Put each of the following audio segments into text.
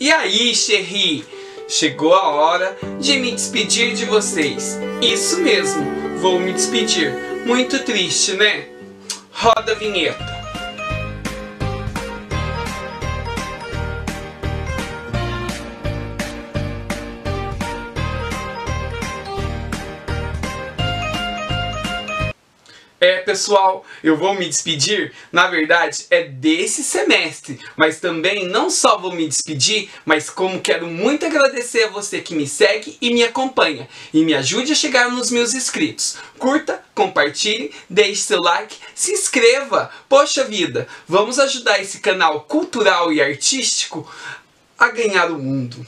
E aí, Cherry? Chegou a hora de me despedir de vocês. Isso mesmo, vou me despedir. Muito triste, né? Roda a vinheta. É, pessoal, eu vou me despedir, na verdade, é desse semestre, mas também não só vou me despedir, mas como quero muito agradecer a você que me segue e me acompanha e me ajude a chegar nos meus inscritos. Curta, compartilhe, deixe seu like, se inscreva. Poxa vida, vamos ajudar esse canal cultural e artístico a ganhar o mundo.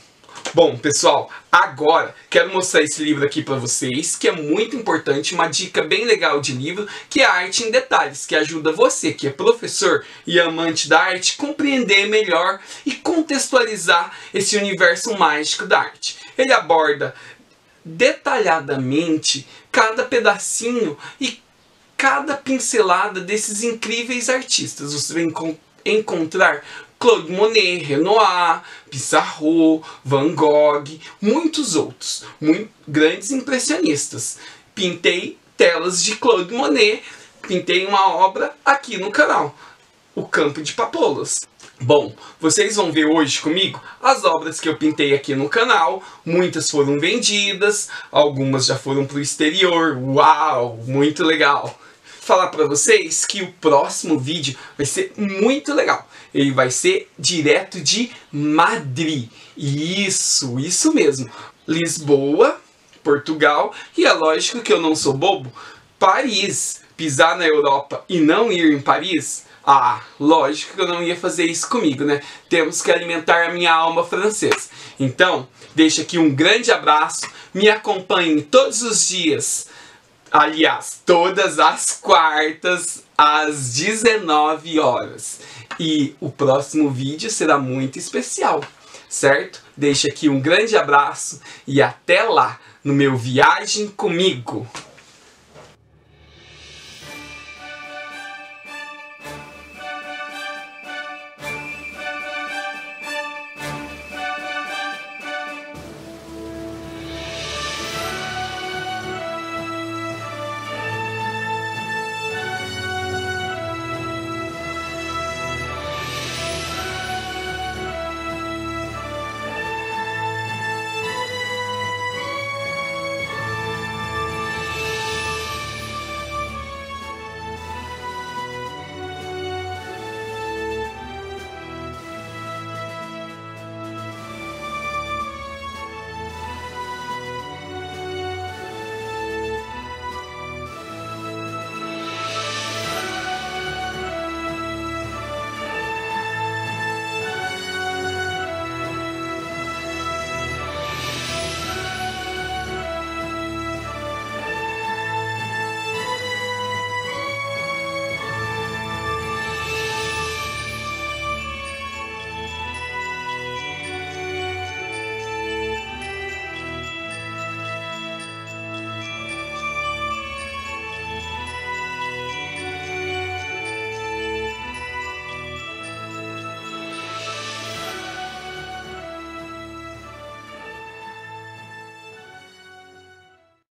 Bom, pessoal, agora quero mostrar esse livro aqui para vocês, que é muito importante, uma dica bem legal de livro, que é Arte em Detalhes, que ajuda você, que é professor e amante da arte, compreender melhor e contextualizar esse universo mágico da arte. Ele aborda detalhadamente cada pedacinho e cada pincelada desses incríveis artistas. Você vai encontrar Claude Monet, Renoir, Pissarro, Van Gogh, muitos outros, muito grandes impressionistas. Pintei telas de Claude Monet, pintei uma obra aqui no canal, O Campo de Papolas. Bom, vocês vão ver hoje comigo as obras que eu pintei aqui no canal. Muitas foram vendidas, algumas já foram para o exterior. Uau, muito legal! Falar para vocês que o próximo vídeo vai ser muito legal ele vai ser direto de Madrid. Isso, isso mesmo. Lisboa, Portugal, e é lógico que eu não sou bobo. Paris, pisar na Europa e não ir em Paris, ah, lógico que eu não ia fazer isso comigo, né? Temos que alimentar a minha alma francesa. Então, deixo aqui um grande abraço, me acompanhe todos os dias, aliás, todas as quartas às 19 horas. E o próximo vídeo será muito especial, certo? Deixo aqui um grande abraço e até lá no meu Viagem Comigo.